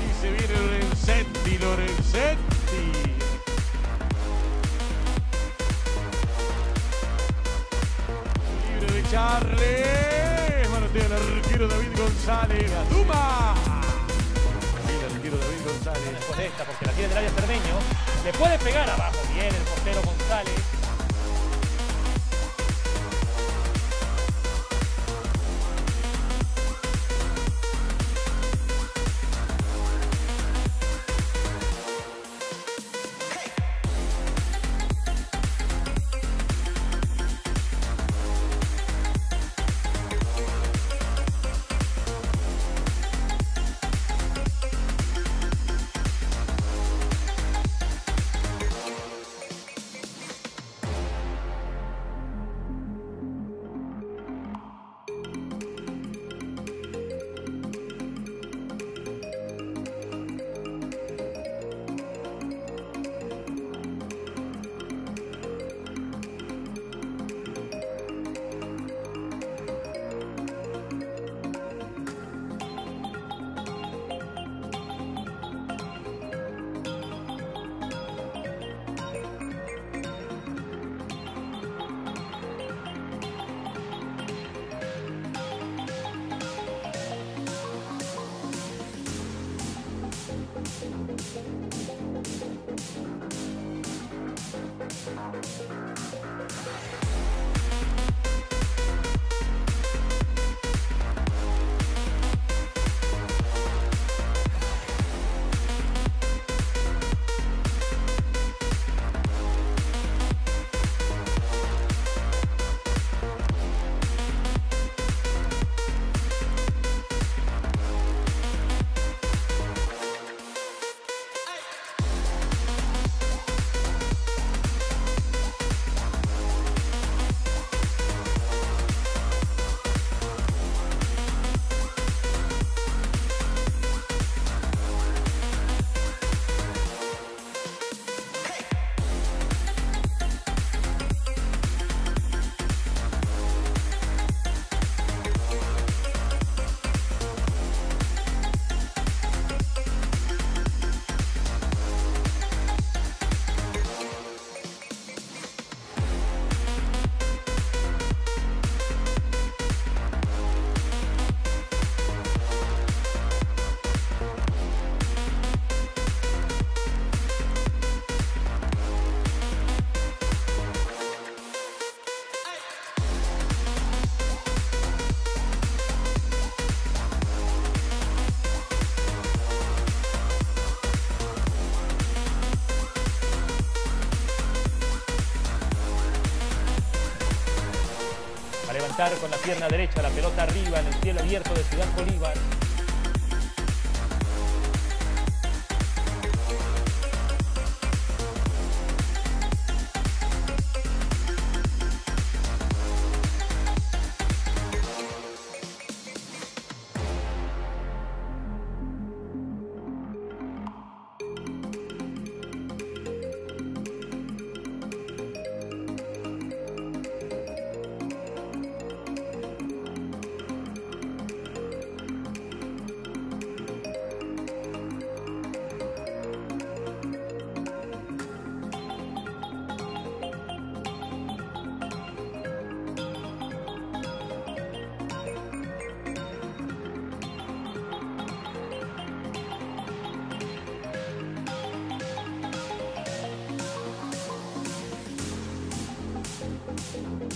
Y se viene Lorenzetti, Lorenzetti. Libre de Charles. Manotea el arquero David González. ¡A Duma! Sí, el arquero David González. Después de esta, porque la tiene del área Cermeño. Le puede pegar abajo. Bien el portero González. Thank a levantar con la pierna derecha la pelota arriba en el cielo abierto de Ciudad Bolívar. Thank